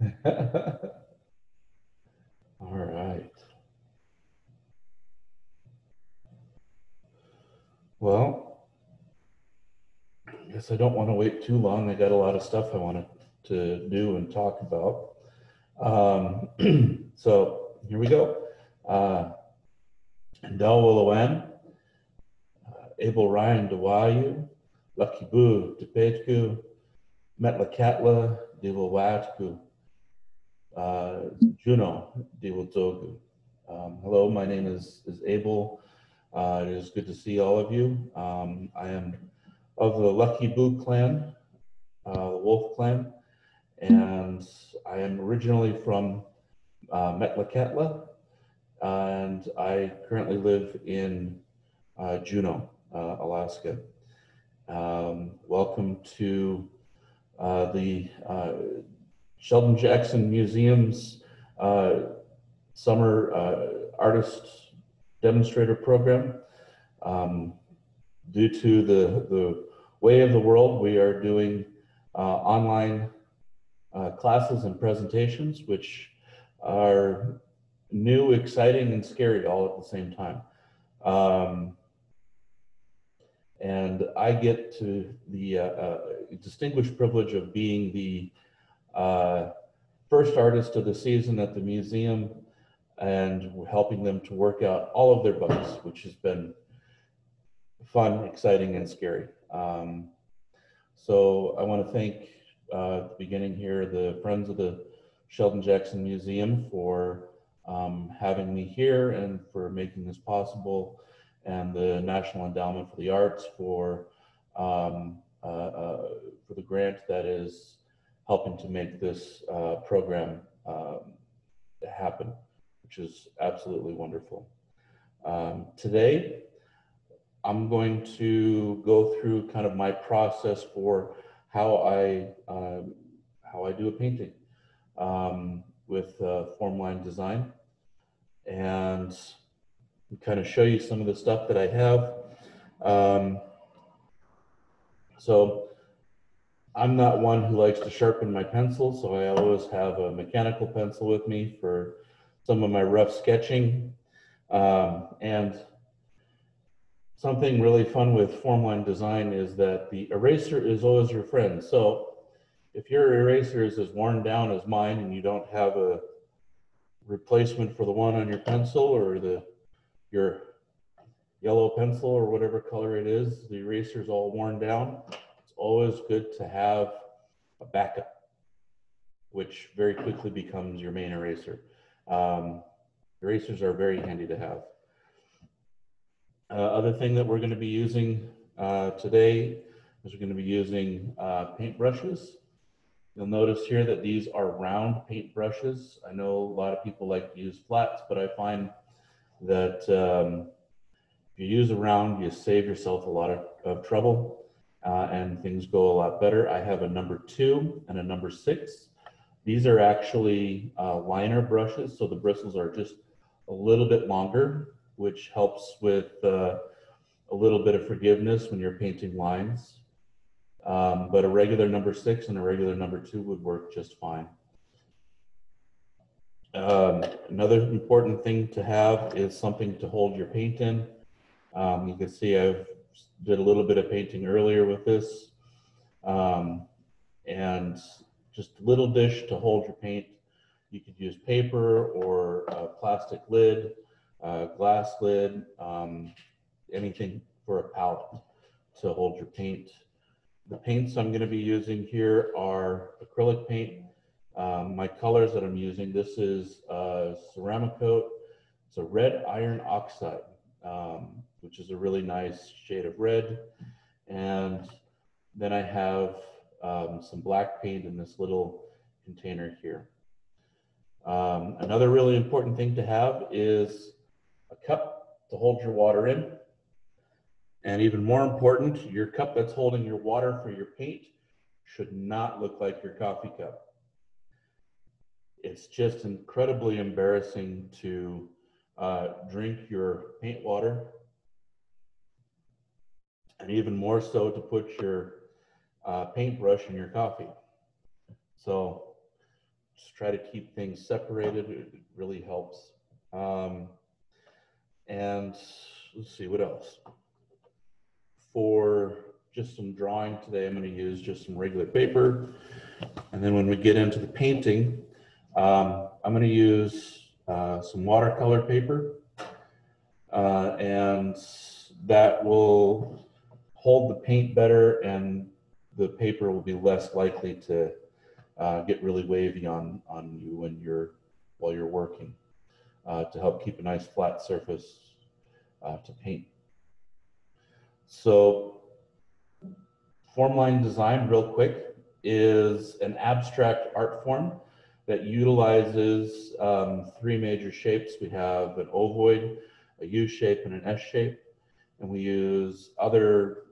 All right. Well, I guess I don't want to wait too long. I got a lot of stuff I wanted to do and talk about. Um, so here we go. Uh, Del Willawan, uh, Abel Ryan Dewayu, Laxgibuu Depetku, Metlakatla Diwawatku, uh, Juneau Diwatogu. Um, hello, my name is, is Abel. Uh, it is good to see all of you. Um, I am of the Laxgibuu clan, uh, the Wolf clan, and I am originally from uh, Metlakatla, and I currently live in uh, Juneau, uh, Alaska. Um, welcome to uh, the uh, Sheldon Jackson Museum's uh, summer uh, artist demonstrator program. Um, due to the, the way of the world, we are doing online classes and presentations, which are new, exciting, and scary all at the same time. Um, and I get to the uh, uh, distinguished privilege of being the uh, first artist of the season at the museum and helping them to work out all of their bugs, which has been fun, exciting, and scary. Um, so I want to thank uh, beginning here the Friends of the Sheldon Jackson Museum for um, having me here and for making this possible, and the National Endowment for the Arts for um, uh, uh, for the grant that is helping to make this uh, program um, happen, which is absolutely wonderful. Um, today, I'm going to go through kind of my process for how I um, how I do a painting um, with uh, Formline Design and kind of show you some of the stuff that I have. So I'm not one who likes to sharpen my pencil, so I always have a mechanical pencil with me for some of my rough sketching. Um, and something really fun with form Formline design is that the eraser is always your friend. So if your eraser is as worn down as mine and you don't have a replacement for the one on your pencil or the your yellow pencil or whatever color it is, the eraser is all worn down, always good to have a backup, which very quickly becomes your main eraser. Um, erasers are very handy to have. Uh, other thing that we're going to be using uh, today is we're going to be using uh, paint brushes. You'll notice here that these are round paint brushes. I know a lot of people like to use flats, but I find that um, if you use a round, you save yourself a lot of, of trouble uh, and things go a lot better. I have a number two and a number six. These are actually uh, liner brushes, so the bristles are just a little bit longer, which helps with uh, a little bit of forgiveness when you're painting lines. Um, but a regular number six and a regular number two would work just fine. Um, another important thing to have is something to hold your paint in. Um, you can see I've did a little bit of painting earlier with this. Um, and just a little dish to hold your paint. You could use paper or a plastic lid, a glass lid, um, anything for a palette to hold your paint. The paints I'm going to be using here are acrylic paint. Um, my colors that I'm using, this is uh, Ceramcoat. It's a red iron oxide, um, which is a really nice shade of red. And then I have um, some black paint in this little container here. Um, another really important thing to have is a cup to hold your water in. And even more important, your cup that's holding your water for your paint should not look like your coffee cup. It's just incredibly embarrassing to uh, drink your paint water and even more so to put your uh, paintbrush in your coffee. So just try to keep things separated. It really helps. Um, and let's see what else. For just some drawing today, I'm going to use just some regular paper. And then when we get into the painting, um, I'm going to use uh, some watercolor paper. Uh, and that will hold the paint better and the paper will be less likely to uh, get really wavy on, on you when you're, while you're working uh, to help keep a nice flat surface uh, to paint. So formline design real quick is an abstract art form that utilizes um, three major shapes. We have an ovoid, a U shape, and an S shape. And we use other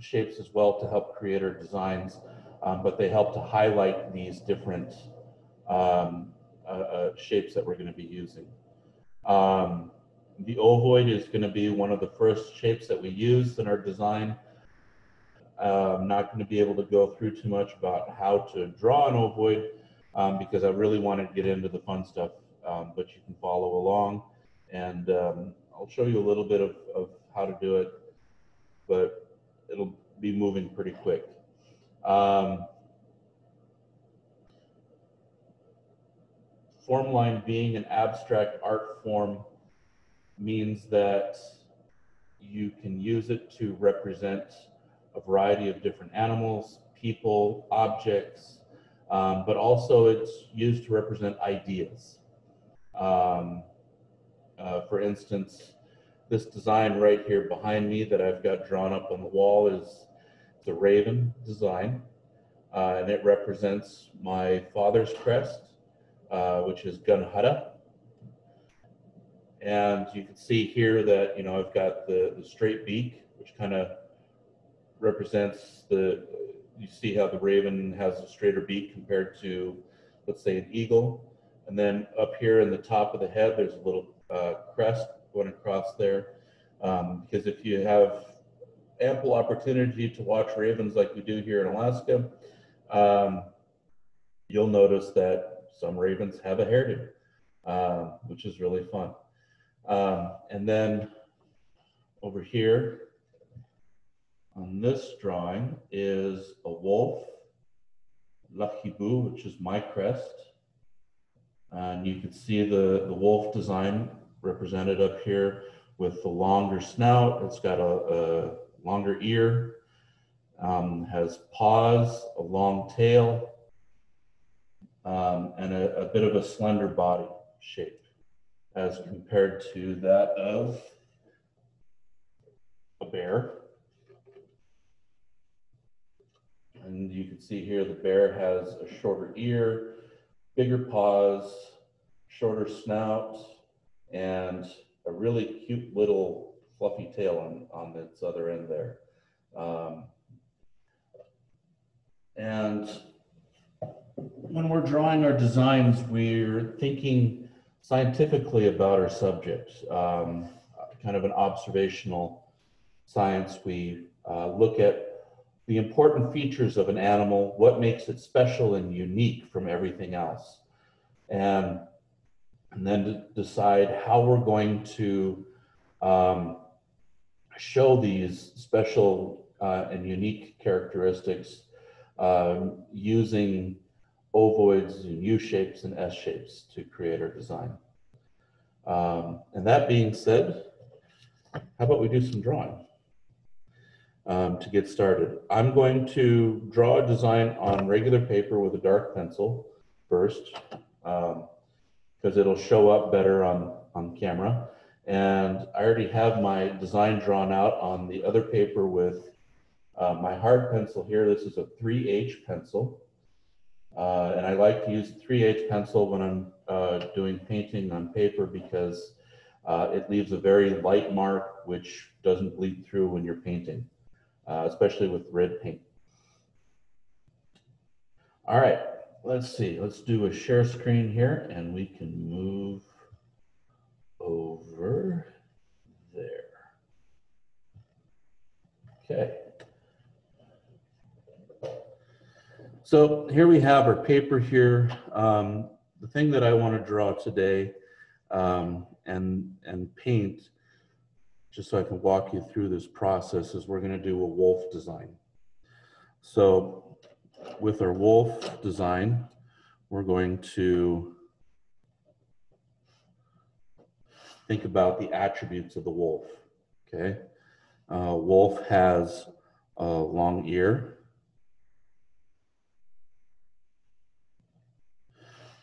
shapes as well to help create our designs, um, but they help to highlight these different um, uh, uh, shapes that we're going to be using. Um, the ovoid is going to be one of the first shapes that we use in our design. Uh, I'm not going to be able to go through too much about how to draw an ovoid um, because I really want to get into the fun stuff, um, but you can follow along and um, I'll show you a little bit of, of how to do it, but it'll be moving pretty quick. Um, form line being an abstract art form means that you can use it to represent a variety of different animals, people, objects, um, but also it's used to represent ideas. Um, uh, for instance, this design right here behind me that I've got drawn up on the wall is the raven design, uh, and it represents my father's crest, uh, which is Ganhada. And you can see here that, you know, I've got the, the straight beak, which kind of represents the, you see how the raven has a straighter beak compared to, let's say, an eagle. And then up here in the top of the head, there's a little uh, crest going across there. Um, because if you have ample opportunity to watch ravens like we do here in Alaska, um, you'll notice that some ravens have a hairdo, uh, which is really fun. Um, and then over here on this drawing is a wolf, Laxgibuu, which is my crest. And you can see the, the wolf design represented up here with the longer snout. It's got a, a longer ear, um, has paws, a long tail, um, and a, a bit of a slender body shape as compared to that of a bear. And you can see here the bear has a shorter ear, bigger paws, shorter snout, and a really cute little fluffy tail on, on its other end there. Um, and when we're drawing our designs, we're thinking scientifically about our subject, um, kind of an observational science. We uh, look at the important features of an animal, what makes it special and unique from everything else. And and then decide how we're going to um, show these special uh, and unique characteristics um, using ovoids and U shapes and S shapes to create our design. Um, and that being said, how about we do some drawing um, to get started? I'm going to draw a design on regular paper with a dark pencil first. Um, because it'll show up better on, on camera. And I already have my design drawn out on the other paper with uh, my hard pencil here. This is a 3H pencil. Uh, and I like to use a 3H pencil when I'm uh, doing painting on paper because uh, it leaves a very light mark which doesn't bleed through when you're painting, uh, especially with red paint. All right, let's see, let's do a share screen here and we can move over there. Okay. So here we have our paper here. Um, the thing that I want to draw today um, and, and paint, just so I can walk you through this process, is we're going to do a wolf design. So with our wolf design, we're going to think about the attributes of the wolf. Okay. Uh, wolf has a long ear,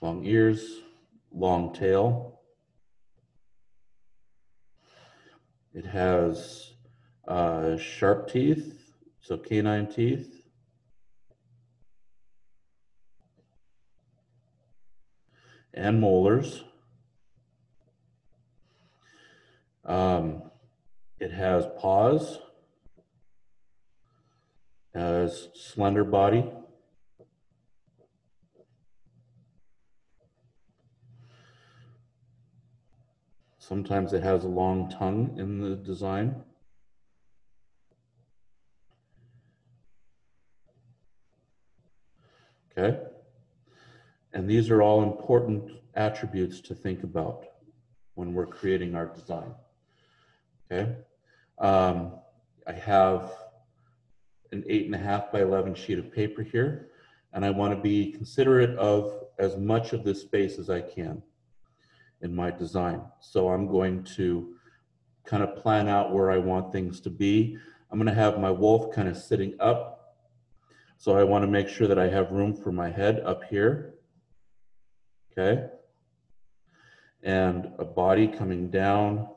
long ears, long tail. It has uh, sharp teeth, so canine teeth. And molars. Um, it has paws, has slender body. Sometimes it has a long tongue in the design. Okay. And these are all important attributes to think about when we're creating our design. Okay. Um, I have an eight and a half by 11 sheet of paper here, and I want to be considerate of as much of this space as I can in my design. So I'm going to kind of plan out where I want things to be. I'm going to have my wolf kind of sitting up. So I want to make sure that I have room for my head up here. Okay. And a body coming down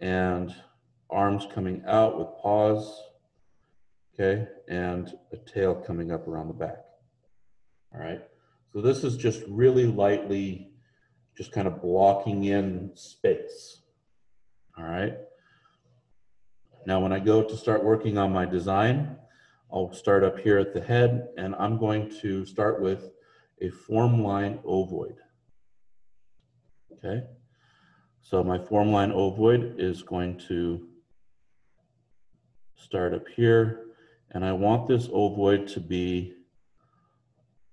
and arms coming out with paws, okay, and a tail coming up around the back. All right, so this is just really lightly, just kind of blocking in space. All right. Now, when I go to start working on my design, I'll start up here at the head, and I'm going to start with a form line ovoid. Okay. So my form line ovoid is going to start up here. And I want this ovoid to be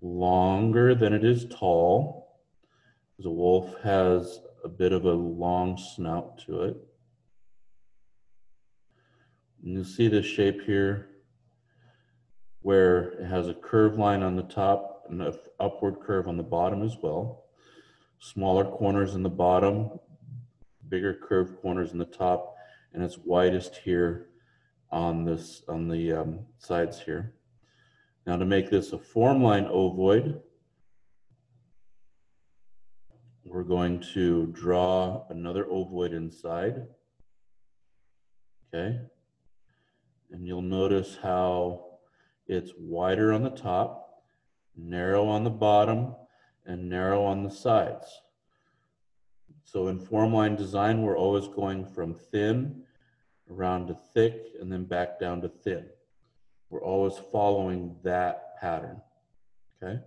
longer than it is tall. The wolf has a bit of a long snout to it. And you see this shape here where it has a curved line on the top and an upward curve on the bottom as well. Smaller corners in the bottom, bigger curved corners in the top, and it's widest here on this on the um, sides here. Now to make this a form line ovoid, we're going to draw another ovoid inside. Okay. And you'll notice how it's wider on the top, narrow on the bottom, and narrow on the sides. So in form line design, we're always going from thin around to thick and then back down to thin. We're always following that pattern, okay?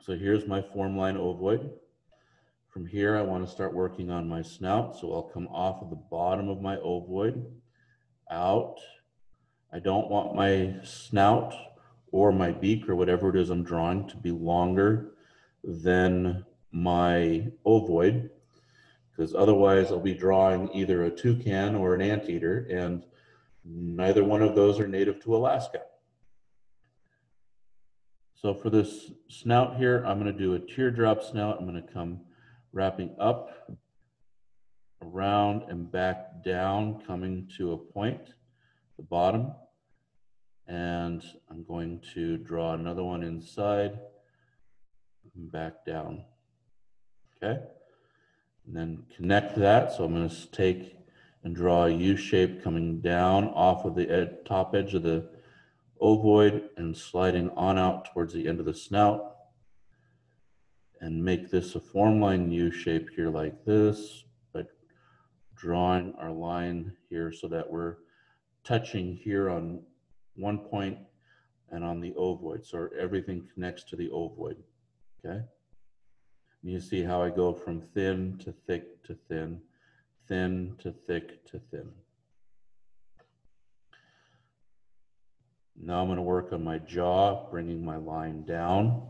So here's my form line ovoid. From here, I want to start working on my snout. So I'll come off of the bottom of my ovoid, out. I don't want my snout or my beak or whatever it is I'm drawing to be longer than my ovoid because otherwise I'll be drawing either a toucan or an anteater, and neither one of those are native to Alaska. So for this snout here, I'm going to do a teardrop snout. I'm going to come wrapping up, around, and back down, coming to a point, the bottom. And I'm going to draw another one inside, back down. Okay and then connect that. So I'm going to take and draw a U shape coming down off of the ed top edge of the ovoid and sliding on out towards the end of the snout and make this a form line U shape here like this, but drawing our line here so that we're touching here on one point and on the ovoid. So everything connects to the ovoid, okay? You see how I go from thin to thick to thin, thin to thick to thin. Now I'm going to work on my jaw, bringing my line down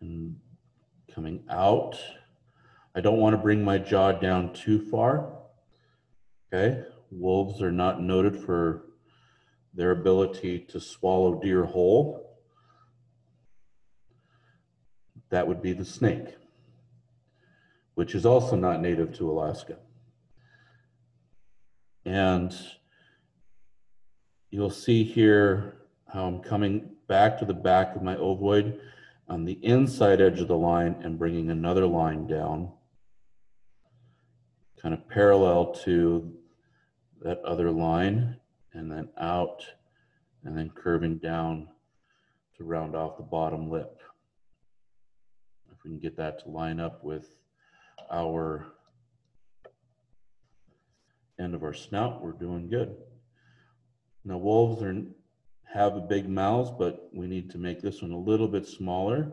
and coming out. I don't want to bring my jaw down too far. Okay, wolves are not noted for their ability to swallow deer whole. That would be the snake, which is also not native to Alaska. And you'll see here how I'm coming back to the back of my ovoid on the inside edge of the line and bringing another line down, kind of parallel to that other line, and then out, and then curving down to round off the bottom lip. If we can get that to line up with our end of our snout, we're doing good. Now wolves are have a big mouths, but we need to make this one a little bit smaller.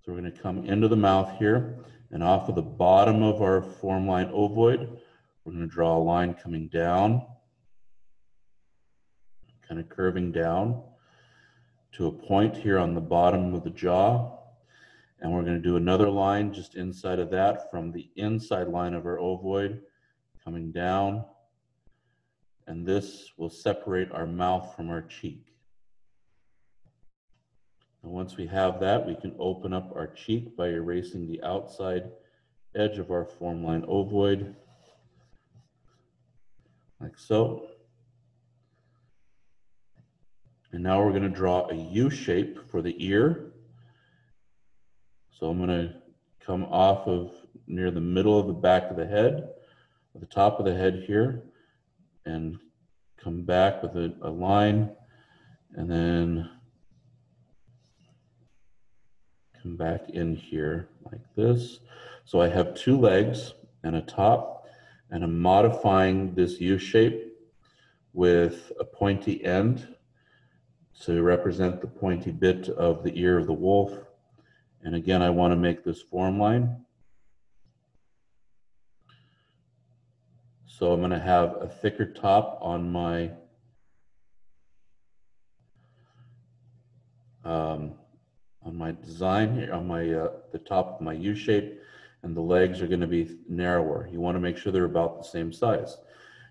So we're going to come into the mouth here and off of the bottom of our form line ovoid, we're going to draw a line coming down, kind of curving down to a point here on the bottom of the jaw. And we're going to do another line just inside of that from the inside line of our ovoid coming down. And this will separate our mouth from our cheek. And once we have that, we can open up our cheek by erasing the outside edge of our form line ovoid, like so. And now we're gonna draw a U shape for the ear. So I'm gonna come off of near the middle of the back of the head, the top of the head here, and come back with a, a line, and then come back in here like this. So I have two legs and a top, and I'm modifying this U shape with a pointy end to represent the pointy bit of the ear of the wolf. And again, I want to make this form line. So I'm going to have a thicker top on my um, on my design here, on my uh, the top of my U shape, and the legs are going to be narrower. You want to make sure they're about the same size.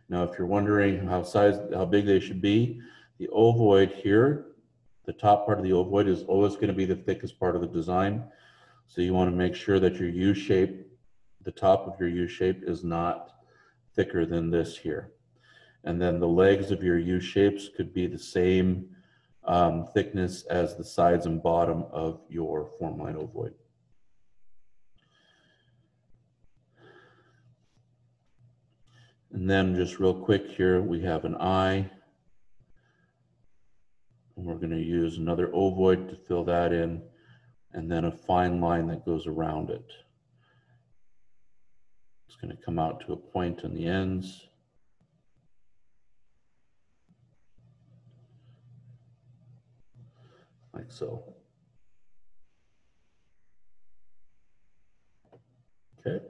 Now, if you're wondering how size, how big they should be, the ovoid here, the top part of the ovoid is always going to be the thickest part of the design. So you want to make sure that your U shape, the top of your U shape is not thicker than this here. And then the legs of your U shapes could be the same um, thickness as the sides and bottom of your form line ovoid. And then just real quick here, we have an eye. And we're gonna use another ovoid to fill that in, and then a fine line that goes around it. It's gonna come out to a point on the ends. like so. Okay.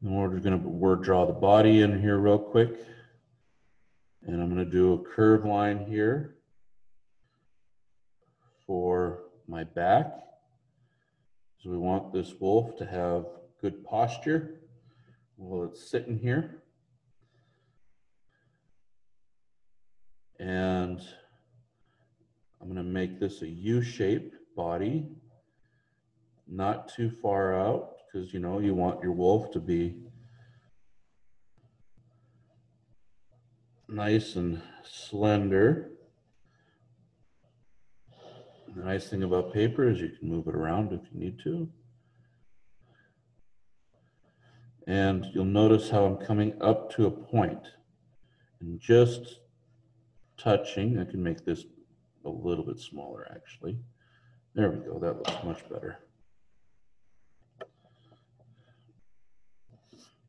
And we're going to word draw the body in here real quick. And I'm going to do a curve line here for my back. So we want this wolf to have good posture while it's sitting here. And I'm gonna make this a U-shape body, not too far out, because you know, you want your wolf to be nice and slender. The nice thing about paper is you can move it around if you need to. And you'll notice how I'm coming up to a point and just touching. I can make this a little bit smaller actually. There we go, that looks much better.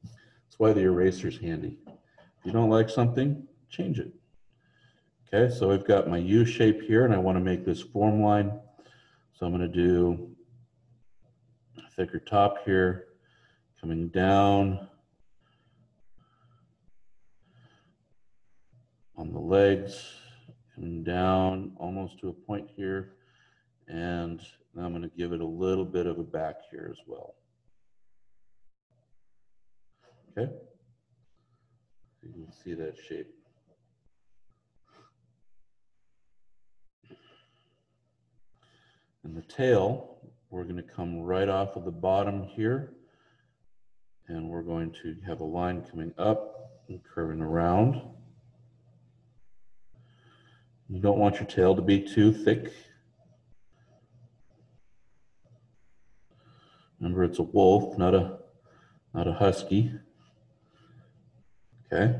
That's why the eraser's handy. If you don't like something, change it. Okay, so I've got my U shape here and I wanna make this form line. So I'm gonna do a thicker top here, coming down, on the legs and down almost to a point here. And I'm going to give it a little bit of a back here as well. Okay. You can see that shape. And the tail, we're going to come right off of the bottom here. And we're going to have a line coming up and curving around. You don't want your tail to be too thick. Remember, it's a wolf, not a, not a husky. Okay.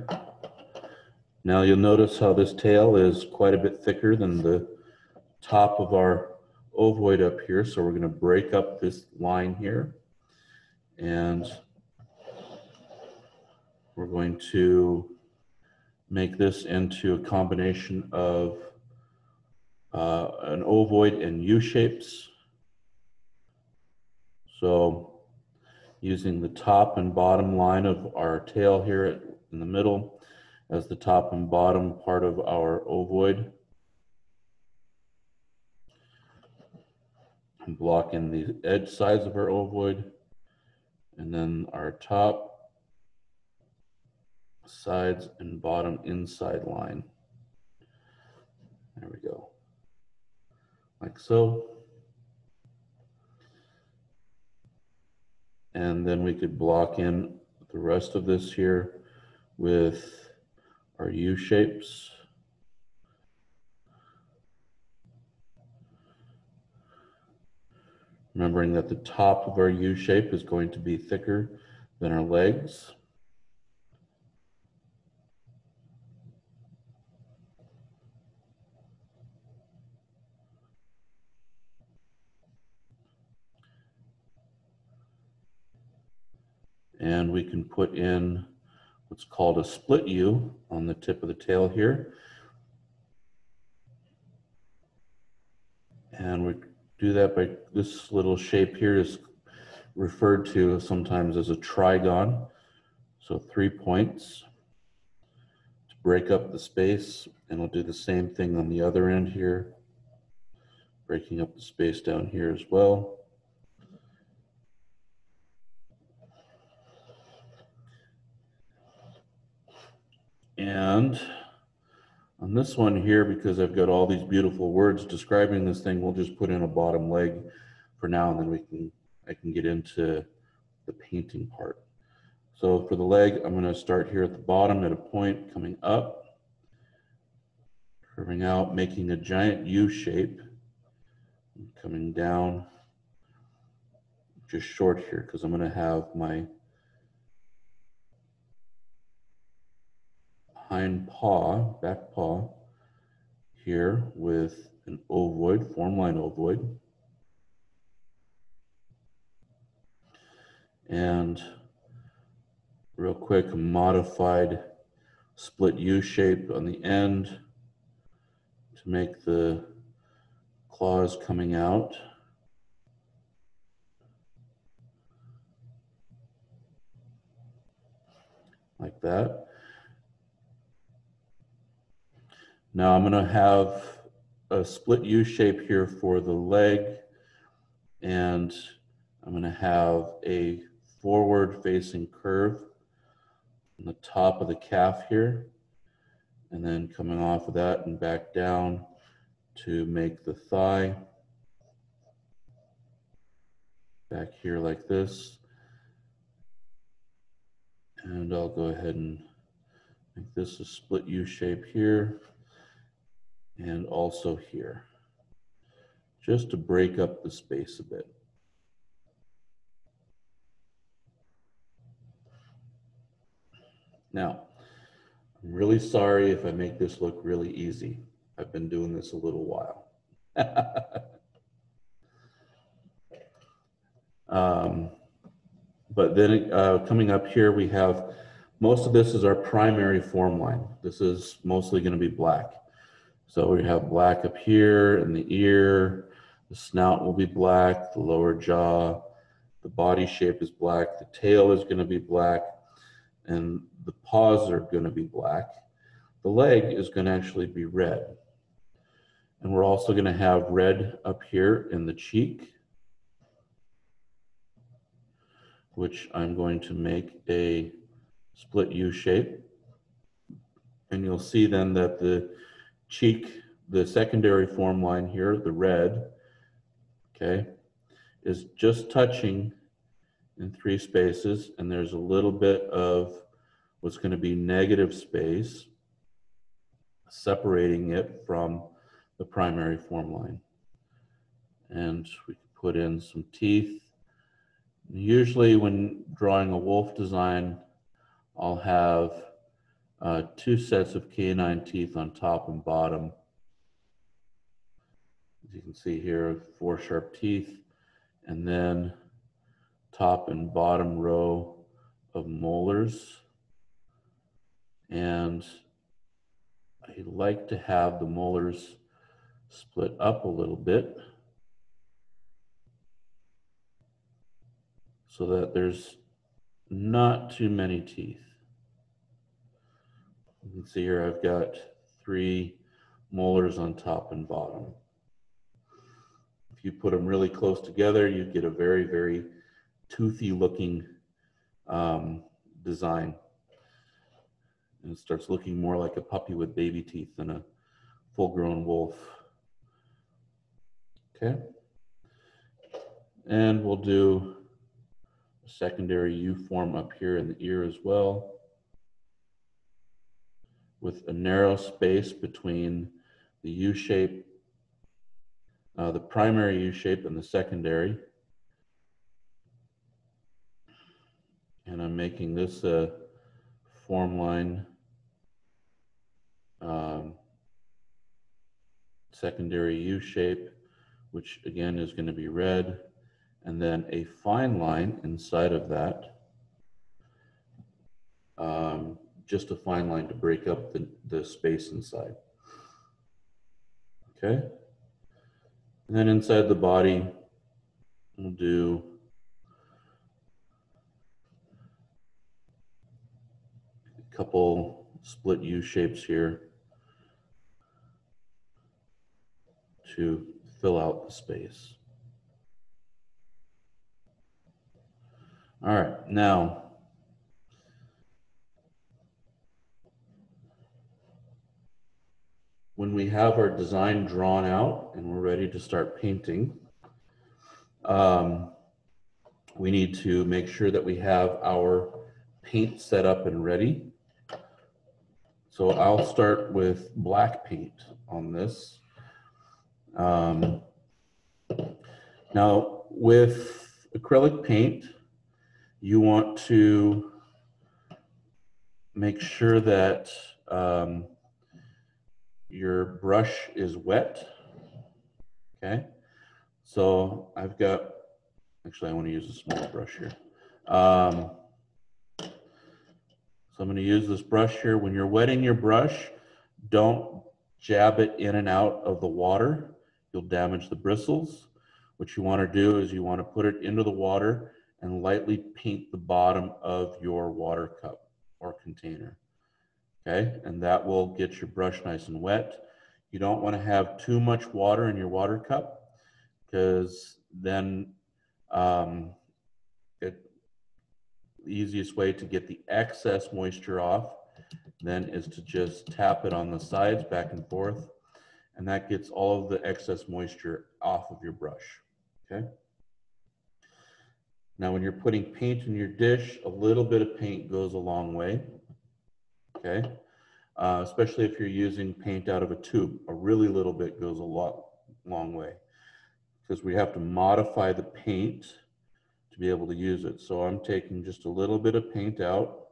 Now you'll notice how this tail is quite a bit thicker than the top of our ovoid up here. So we're going to break up this line here. And we're going to make this into a combination of uh, an ovoid and U shapes. So using the top and bottom line of our tail here in the middle as the top and bottom part of our ovoid. And block in the edge sides of our ovoid. And then our top, sides, and bottom inside line. There we go. Like so. And then we could block in the rest of this here with our U shapes. Remembering that the top of our U shape is going to be thicker than our legs. And we can put in what's called a split U on the tip of the tail here. And we do that by this little shape here is referred to sometimes as a trigon. So three points to break up the space. And we'll do the same thing on the other end here, breaking up the space down here as well. And on this one here, because I've got all these beautiful words describing this thing, we'll just put in a bottom leg for now, and then we can I can get into the painting part. So for the leg, I'm going to start here at the bottom at a point coming up, curving out, making a giant U shape, coming down just short here because I'm going to have my hind paw, back paw, here with an ovoid, form line ovoid. And real quick, modified split U shape on the end to make the claws coming out. Like that. Now I'm going to have a split U shape here for the leg and I'm going to have a forward facing curve on the top of the calf here and then coming off of that and back down to make the thigh. Back here like this. And I'll go ahead and make this a split U shape here and also here, just to break up the space a bit. Now, I'm really sorry if I make this look really easy. I've been doing this a little while. um, but then uh, coming up here, we have, most of this is our primary form line. This is mostly gonna be black. So we have black up here in the ear, the snout will be black, the lower jaw, the body shape is black, the tail is going to be black, and the paws are going to be black. the leg is going to actually be red. And we're also going to have red up here in the cheek, which I'm going to make a split U shape. And you'll see then that the cheek, the secondary form line here, the red, okay, is just touching in three spaces. And there's a little bit of what's going to be negative space separating it from the primary form line. And we put in some teeth. Usually when drawing a wolf design, I'll have uh, two sets of canine teeth on top and bottom. As you can see here, four sharp teeth, and then top and bottom row of molars. And I like to have the molars split up a little bit so that there's not too many teeth. You can see here I've got three molars on top and bottom. If you put them really close together, you get a very, very toothy looking um, design. And it starts looking more like a puppy with baby teeth than a full grown wolf. Okay. And we'll do a secondary U form up here in the ear as well with a narrow space between the U shape, uh, the primary U shape and the secondary. And I'm making this a form line um, secondary U shape, which again is going to be red, and then a fine line inside of that. Um, just a fine line to break up the, the space inside. Okay. And then inside the body, we'll do a couple split U shapes here to fill out the space. All right, now when we have our design drawn out and we're ready to start painting, um, we need to make sure that we have our paint set up and ready. So I'll start with black paint on this. Um, now with acrylic paint, you want to make sure that um, your brush is wet. Okay. So I've got, actually I want to use a small brush here. Um, so I'm going to use this brush here. When you're wetting your brush, don't jab it in and out of the water. You'll damage the bristles. What you want to do is you want to put it into the water and lightly paint the bottom of your water cup or container okay? And that will get your brush nice and wet. You don't want to have too much water in your water cup because then um, it, the easiest way to get the excess moisture off then is to just tap it on the sides back and forth and that gets all of the excess moisture off of your brush, okay? Now when you're putting paint in your dish, a little bit of paint goes a long way okay? Uh, especially if you're using paint out of a tube. A really little bit goes a lot, long way because we have to modify the paint to be able to use it. So I'm taking just a little bit of paint out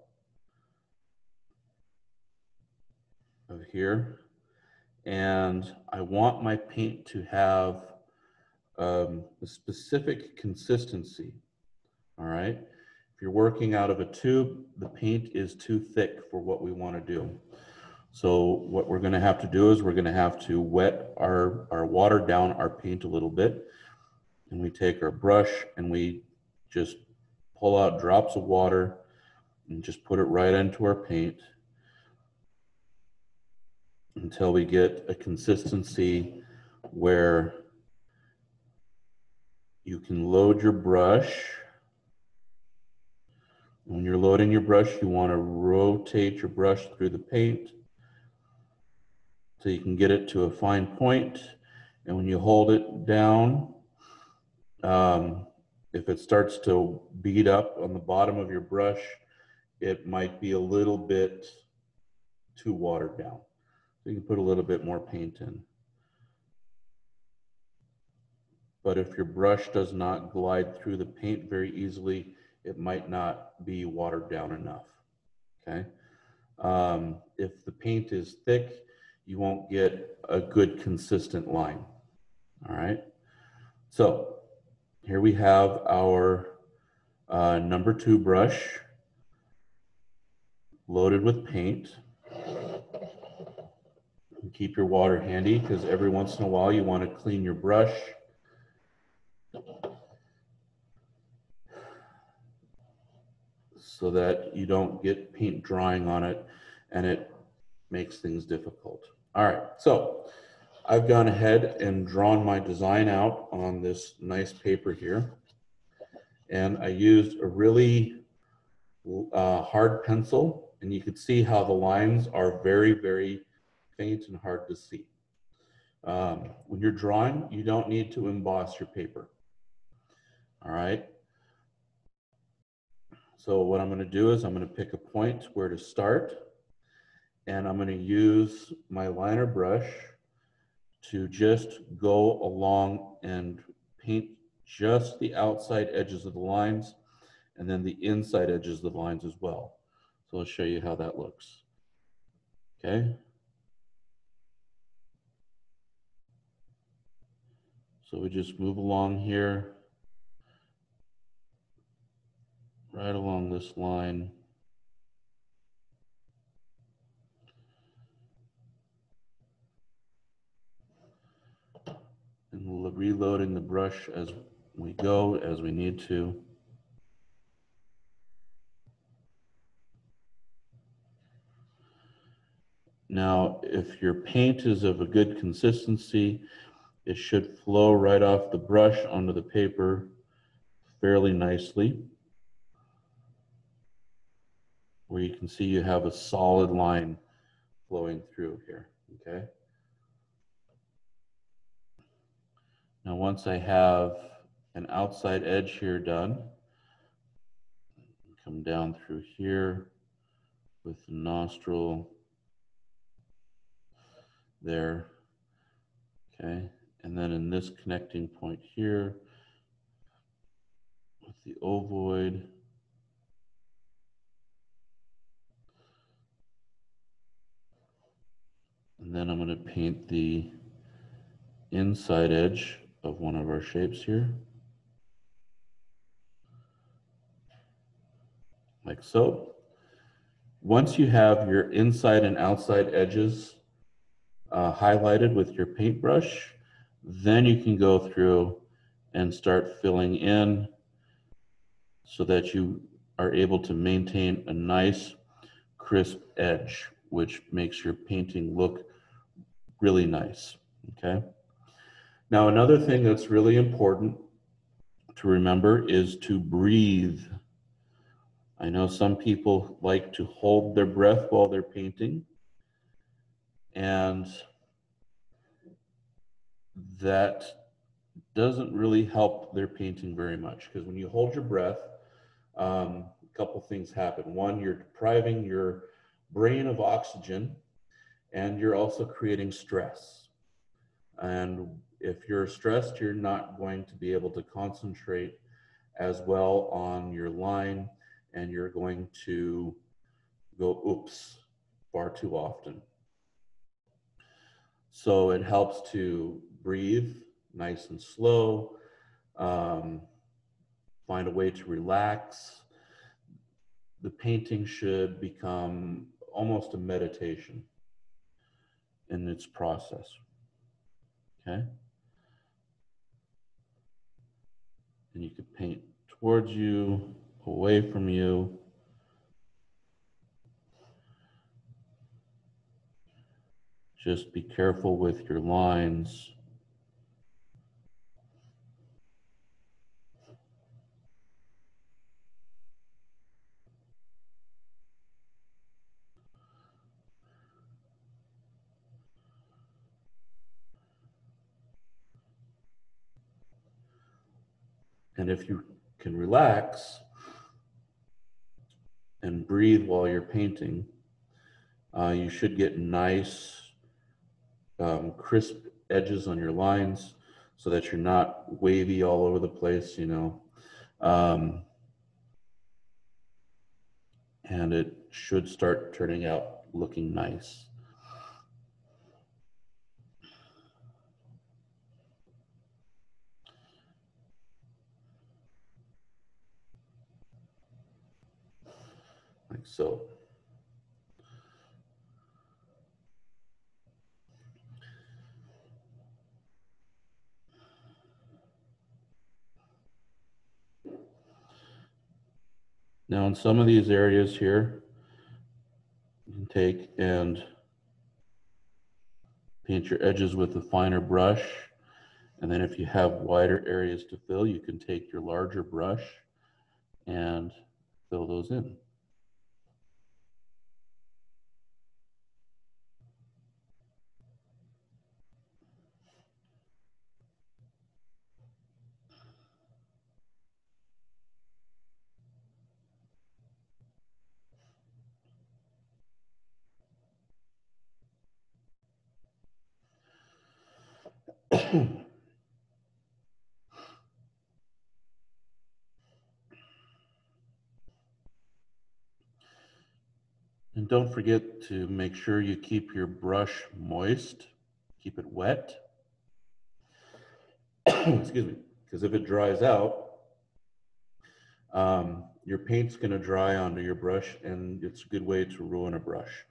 of here. And I want my paint to have um, a specific consistency, all right? If you're working out of a tube, the paint is too thick for what we want to do. So what we're going to have to do is we're going to have to wet our, our water down our paint a little bit. And we take our brush and we just pull out drops of water and just put it right into our paint. until we get a consistency where you can load your brush. When you're loading your brush, you want to rotate your brush through the paint so you can get it to a fine point. And when you hold it down, um, if it starts to bead up on the bottom of your brush, it might be a little bit too watered down. So you can put a little bit more paint in. But if your brush does not glide through the paint very easily, it might not be watered down enough, okay? Um, if the paint is thick, you won't get a good consistent line, all right? So here we have our uh, number two brush loaded with paint. Keep your water handy because every once in a while you want to clean your brush. So that you don't get paint drying on it and it makes things difficult. All right, so I've gone ahead and drawn my design out on this nice paper here. And I used a really uh, hard pencil and you can see how the lines are very, very faint and hard to see. Um, when you're drawing, you don't need to emboss your paper. All right. So what I'm going to do is I'm going to pick a point where to start and I'm going to use my liner brush to just go along and paint just the outside edges of the lines and then the inside edges of the lines as well. So I'll show you how that looks. Okay. So we just move along here, right along this line. And reloading the brush as we go, as we need to. Now, if your paint is of a good consistency, it should flow right off the brush onto the paper fairly nicely. Where you can see you have a solid line flowing through here, okay? Now, once I have an outside edge here done, come down through here with the nostril there, okay? And then in this connecting point here, with the ovoid, and then I'm going to paint the inside edge of one of our shapes here. Like so. Once you have your inside and outside edges uh, highlighted with your paintbrush, then you can go through and start filling in so that you are able to maintain a nice crisp edge, which makes your painting look really nice, okay? Now, another thing that's really important to remember is to breathe. I know some people like to hold their breath while they're painting, and that doesn't really help their painting very much because when you hold your breath, um, a couple things happen. One, you're depriving your brain of oxygen and you're also creating stress. And if you're stressed, you're not going to be able to concentrate as well on your line and you're going to go oops far too often. So it helps to breathe nice and slow, um, find a way to relax. The painting should become almost a meditation in its process. Okay? And you could paint towards you, away from you. Just be careful with your lines. And if you can relax and breathe while you're painting, uh, you should get nice, um, crisp edges on your lines so that you're not wavy all over the place, you know. Um, and it should start turning out looking nice. Like so. Now in some of these areas here, you can take and paint your edges with a finer brush. And then if you have wider areas to fill, you can take your larger brush and fill those in. Don't forget to make sure you keep your brush moist, keep it wet. Excuse me, because if it dries out, um, your paint's going to dry onto your brush and it's a good way to ruin a brush.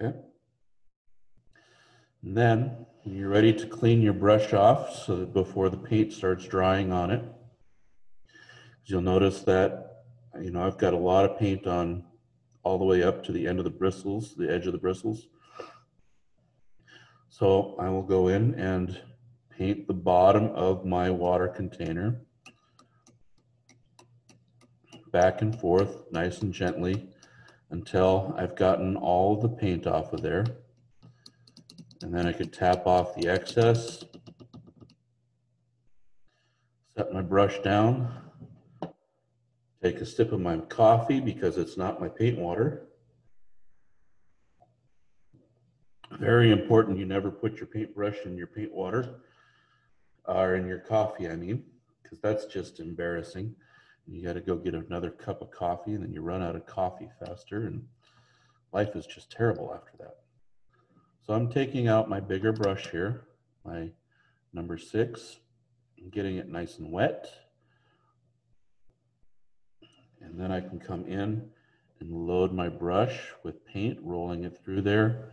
Okay. And then you're ready to clean your brush off so that before the paint starts drying on it, you'll notice that, you know, I've got a lot of paint on all the way up to the end of the bristles, the edge of the bristles. So I will go in and paint the bottom of my water container back and forth, nice and gently until I've gotten all the paint off of there. And then I could tap off the excess. Set my brush down. Take a sip of my coffee because it's not my paint water. Very important, you never put your paintbrush in your paint water, or in your coffee, I mean, because that's just embarrassing. You got to go get another cup of coffee, and then you run out of coffee faster, and life is just terrible after that. So I'm taking out my bigger brush here, my number six, and getting it nice and wet. And then I can come in and load my brush with paint, rolling it through there,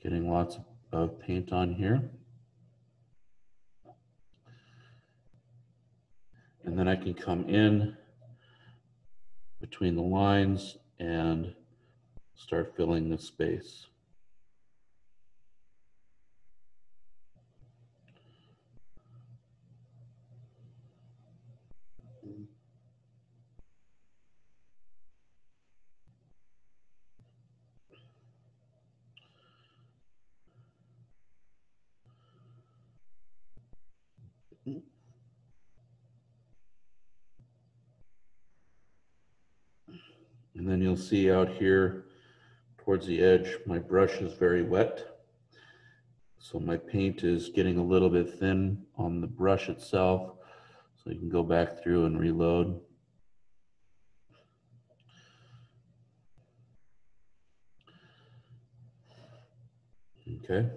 getting lots of paint on here. And then I can come in between the lines and start filling the space. Hmm? And then you'll see out here towards the edge, my brush is very wet. So my paint is getting a little bit thin on the brush itself. So you can go back through and reload. Okay.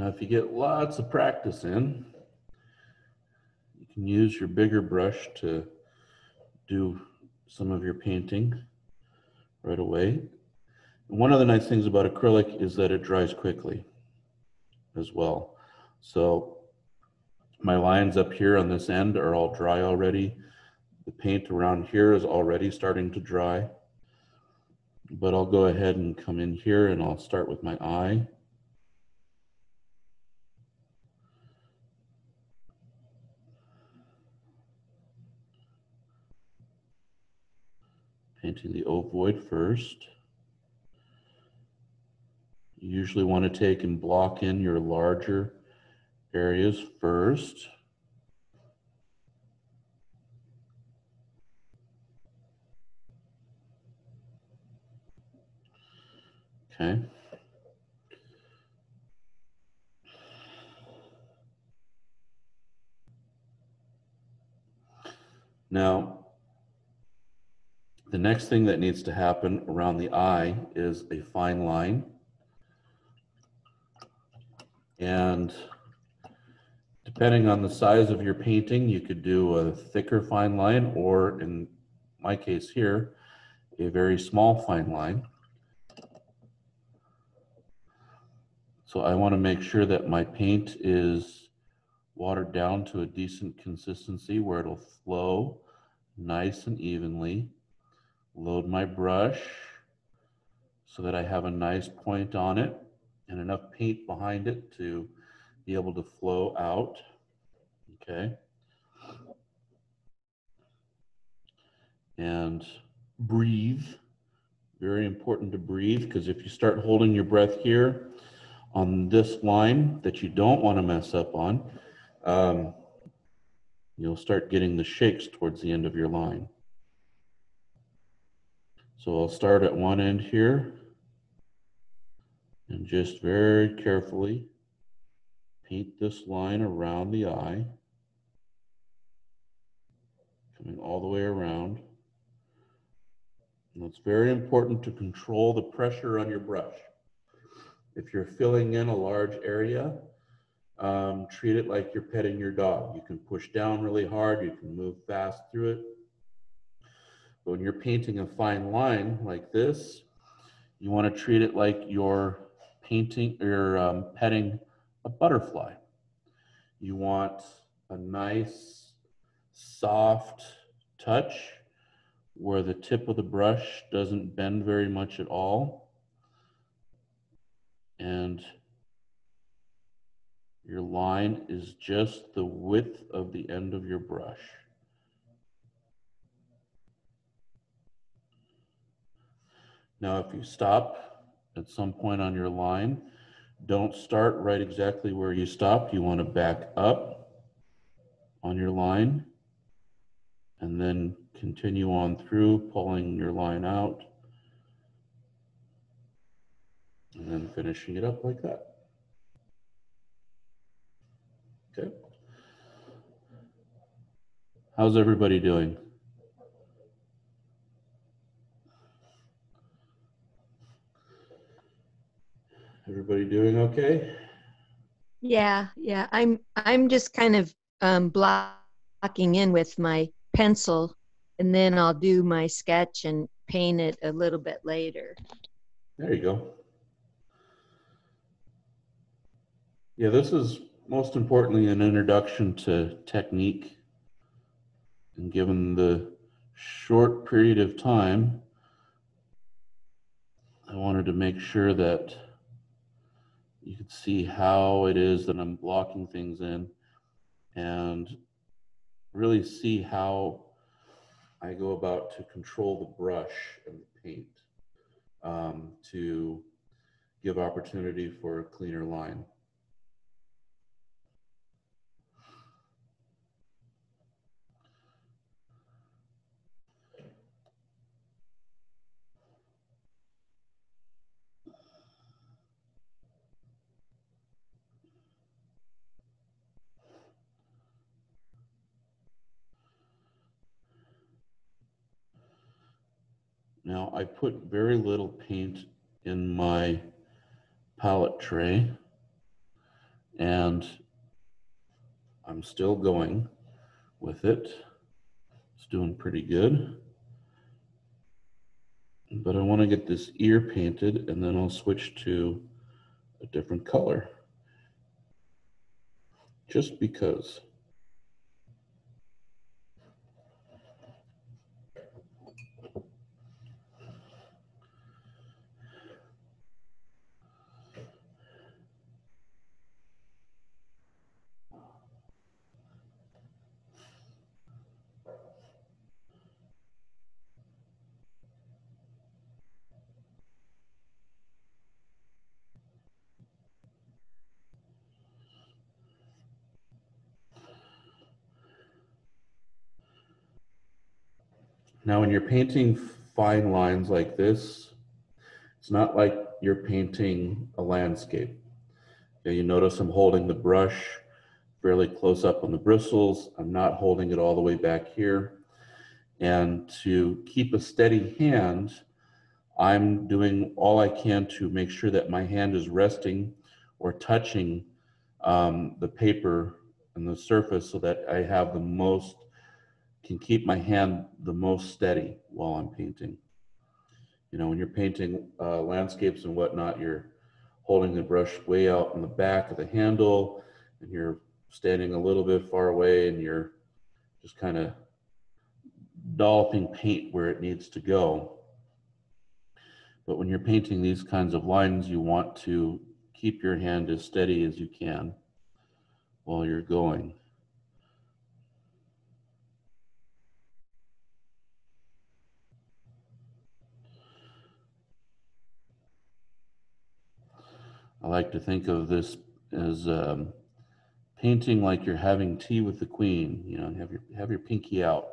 Now, if you get lots of practice in, you can use your bigger brush to do some of your painting right away. And one of the nice things about acrylic is that it dries quickly as well. So my lines up here on this end are all dry already. The paint around here is already starting to dry. But I'll go ahead and come in here and I'll start with my eye. Painting the ovoid first. You usually want to take and block in your larger areas first. Okay. Now, next thing that needs to happen around the eye is a fine line. And depending on the size of your painting, you could do a thicker fine line or in my case here, a very small fine line. So I want to make sure that my paint is watered down to a decent consistency where it'll flow nice and evenly. Load my brush so that I have a nice point on it and enough paint behind it to be able to flow out. Okay. And breathe. Very important to breathe because if you start holding your breath here on this line that you don't want to mess up on, um, you'll start getting the shakes towards the end of your line. So I'll start at one end here and just very carefully paint this line around the eye, coming all the way around. And it's very important to control the pressure on your brush. If you're filling in a large area, um, treat it like you're petting your dog. You can push down really hard, you can move fast through it. When you're painting a fine line like this, you want to treat it like you're painting or um, petting a butterfly. You want a nice, soft touch where the tip of the brush doesn't bend very much at all. And your line is just the width of the end of your brush. Now, if you stop at some point on your line, don't start right exactly where you stopped. You want to back up on your line and then continue on through, pulling your line out and then finishing it up like that. Okay. How's everybody doing? Everybody doing okay? Yeah, yeah. I'm I'm just kind of um, blocking in with my pencil, and then I'll do my sketch and paint it a little bit later. There you go. Yeah, this is most importantly an introduction to technique. And given the short period of time, I wanted to make sure that you can see how it is that I'm blocking things in and really see how I go about to control the brush and the paint um, to give opportunity for a cleaner line. Now I put very little paint in my palette tray and I'm still going with it. It's doing pretty good. But I want to get this ear painted and then I'll switch to a different color. Just because. Now, when you're painting fine lines like this, it's not like you're painting a landscape. You notice I'm holding the brush fairly close up on the bristles. I'm not holding it all the way back here. And to keep a steady hand, I'm doing all I can to make sure that my hand is resting or touching um, the paper and the surface so that I have the most can keep my hand the most steady while I'm painting. You know, when you're painting uh, landscapes and whatnot, you're holding the brush way out in the back of the handle and you're standing a little bit far away and you're just kind of dolloping paint where it needs to go. But when you're painting these kinds of lines, you want to keep your hand as steady as you can while you're going. I like to think of this as um, painting like you're having tea with the queen. You know, have your have your pinky out.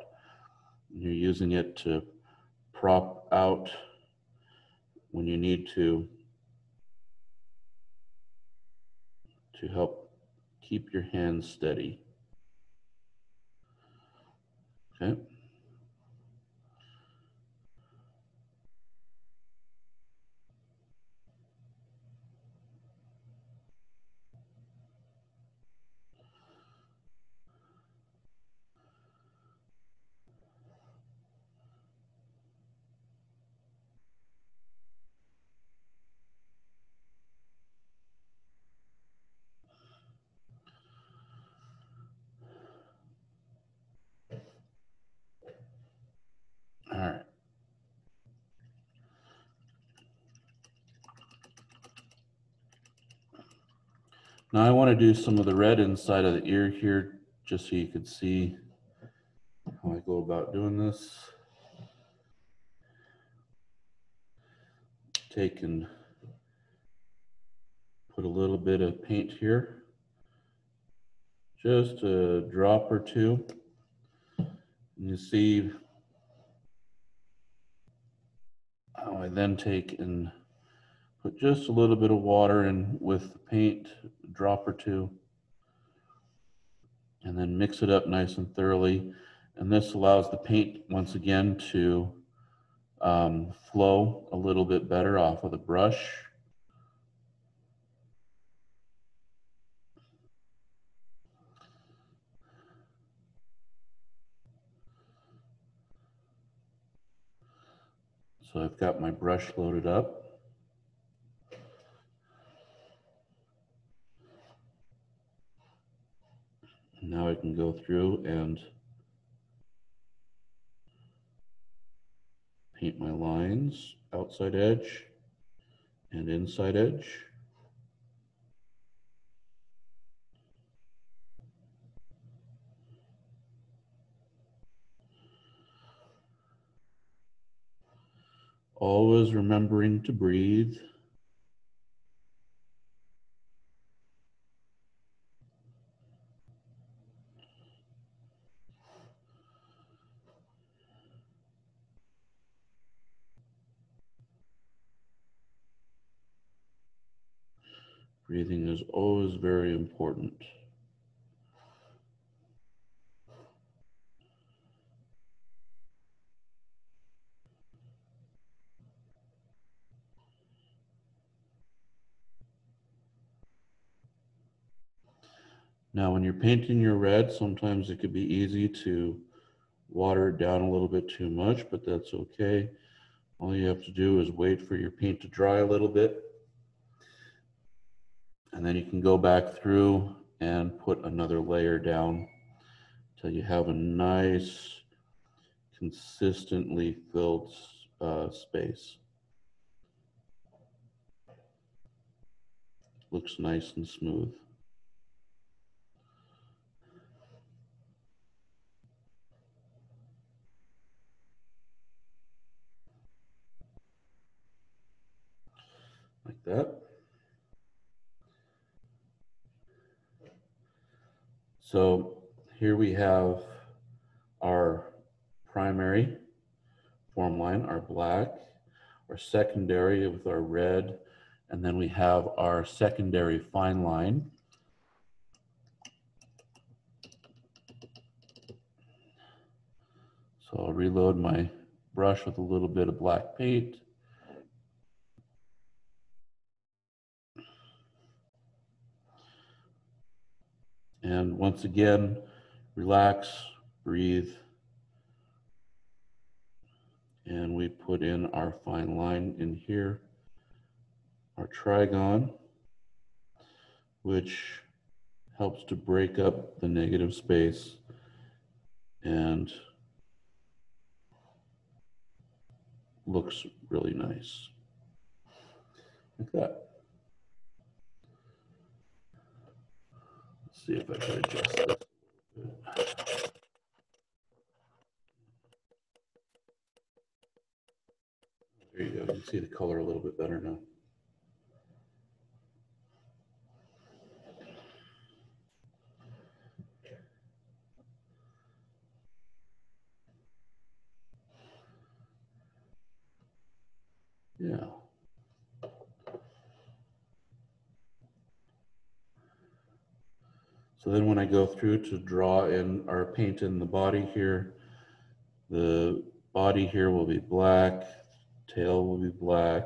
You're using it to prop out when you need to to help keep your hands steady. Okay. All right. Now I want to do some of the red inside of the ear here, just so you could see how I go about doing this. Take and put a little bit of paint here. Just a drop or two. And you see how I then take and put just a little bit of water in with the paint, a drop or two, and then mix it up nice and thoroughly. And this allows the paint, once again, to um, flow a little bit better off of the brush. So I've got my brush loaded up. Now I can go through and paint my lines, outside edge and inside edge. Always remembering to breathe. Breathing is always very important. Now, when you're painting your red, sometimes it could be easy to water it down a little bit too much, but that's okay. All you have to do is wait for your paint to dry a little bit. And then you can go back through and put another layer down till you have a nice, consistently filled uh, space. Looks nice and smooth. Like that. So here we have our primary form line, our black, our secondary with our red, and then we have our secondary fine line. So I'll reload my brush with a little bit of black paint. And once again, relax, breathe. And we put in our fine line in here, our trigon, which helps to break up the negative space and looks really nice. Like that. See if I can adjust this. There you go. You can see the color a little bit better now. Yeah. Then when I go through to draw in or paint in the body here, the body here will be black, tail will be black.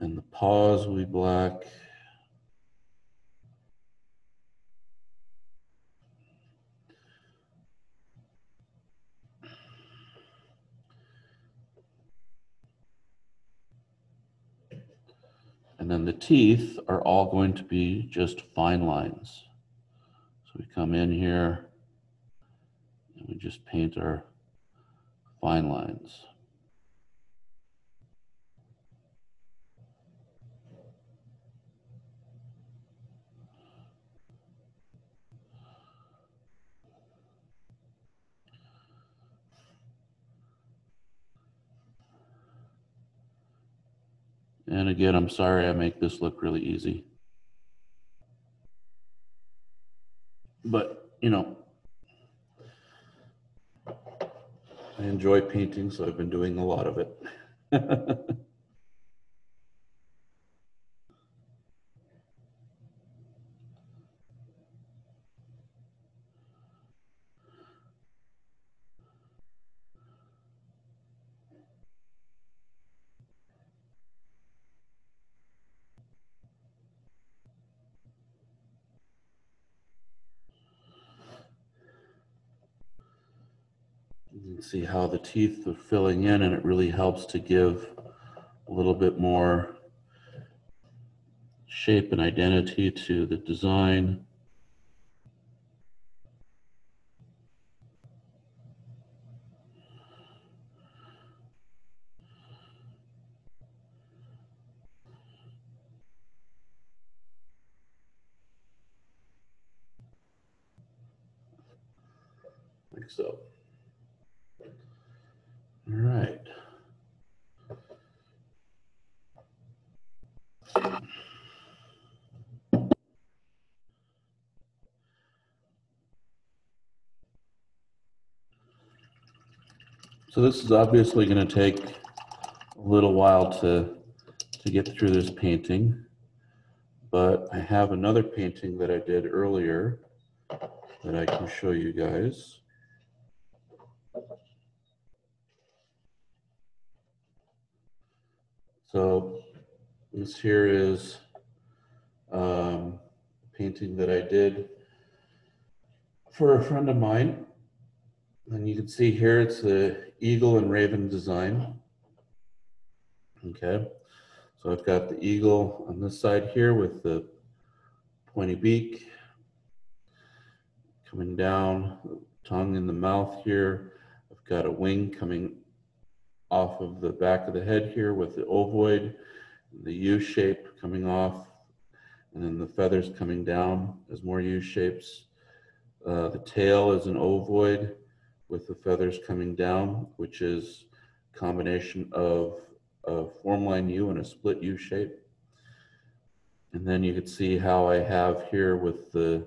And the paws will be black. And then the teeth are all going to be just fine lines. So we come in here and we just paint our fine lines. And again, I'm sorry I make this look really easy. But, you know, I enjoy painting, so I've been doing a lot of it. can see how the teeth are filling in and it really helps to give a little bit more shape and identity to the design. Like so. All right. So this is obviously going to take a little while to, to get through this painting. But I have another painting that I did earlier that I can show you guys. So this here is um, a painting that I did for a friend of mine. And you can see here it's the eagle and raven design. Okay, so I've got the eagle on this side here with the pointy beak coming down, tongue in the mouth here. I've got a wing coming off of the back of the head here with the ovoid, the U shape coming off, and then the feathers coming down as more U shapes. Uh, the tail is an ovoid with the feathers coming down, which is combination of a form line U and a split U shape. And then you can see how I have here with the,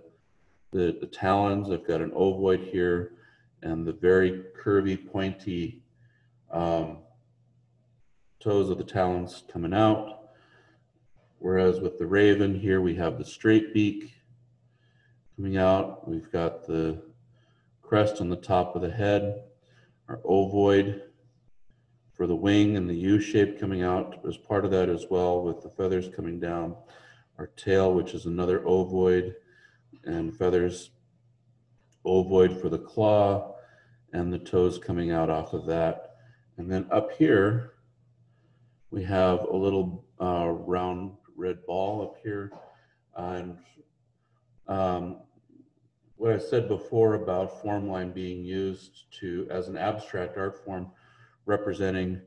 the, the talons, I've got an ovoid here and the very curvy, pointy um, toes of the talons coming out. Whereas with the raven here, we have the straight beak coming out. We've got the crest on the top of the head, our ovoid for the wing and the U shape coming out as part of that as well with the feathers coming down. Our tail, which is another ovoid and feathers ovoid for the claw and the toes coming out off of that. And then up here, we have a little uh, round red ball up here. and um, what I said before about form line being used to as an abstract art form representing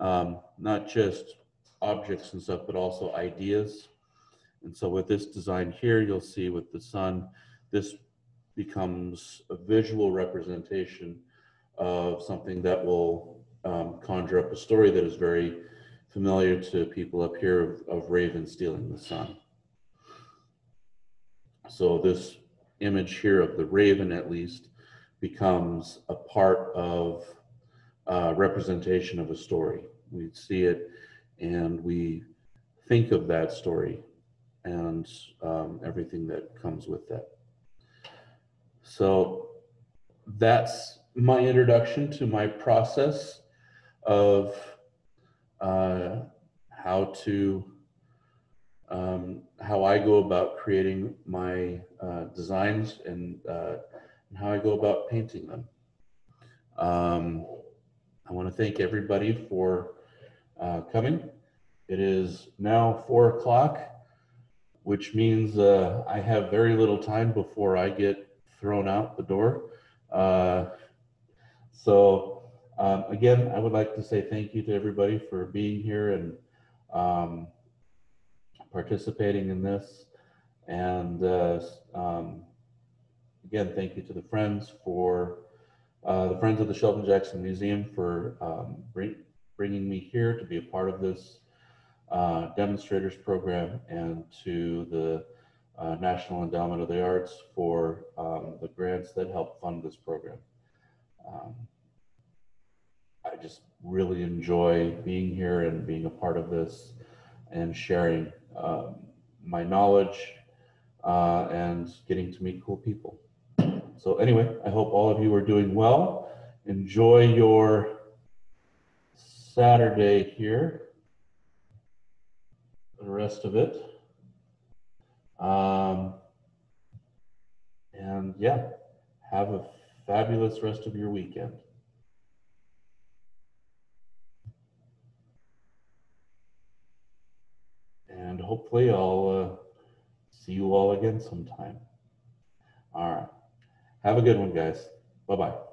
um, not just objects and stuff, but also ideas. And so with this design here, you'll see with the sun, this becomes a visual representation of something that will um, conjure up a story that is very familiar to people up here of, of Raven stealing the sun. So this image here of the Raven at least becomes a part of uh, representation of a story. We see it and we think of that story and um, everything that comes with that. So that's my introduction to my process of uh, how to um, how I go about creating my uh, designs and, uh, and, how I go about painting them. Um, I want to thank everybody for uh, coming. It is now four o'clock, which means uh, I have very little time before I get thrown out the door. Uh, so um, again, I would like to say thank you to everybody for being here and um, participating in this. And uh, um, again, thank you to the friends for uh, the Friends of the Sheldon Jackson Museum for um, bring, bringing me here to be a part of this uh, demonstrators program and to the uh, National Endowment of the Arts for um, the grants that help fund this program. Um, I just really enjoy being here and being a part of this and sharing um, my knowledge uh, and getting to meet cool people. So anyway, I hope all of you are doing well. Enjoy your Saturday here, the rest of it. Um, and yeah, have a fabulous rest of your weekend. And hopefully I'll uh, see you all again sometime. All right. Have a good one, guys. Bye bye.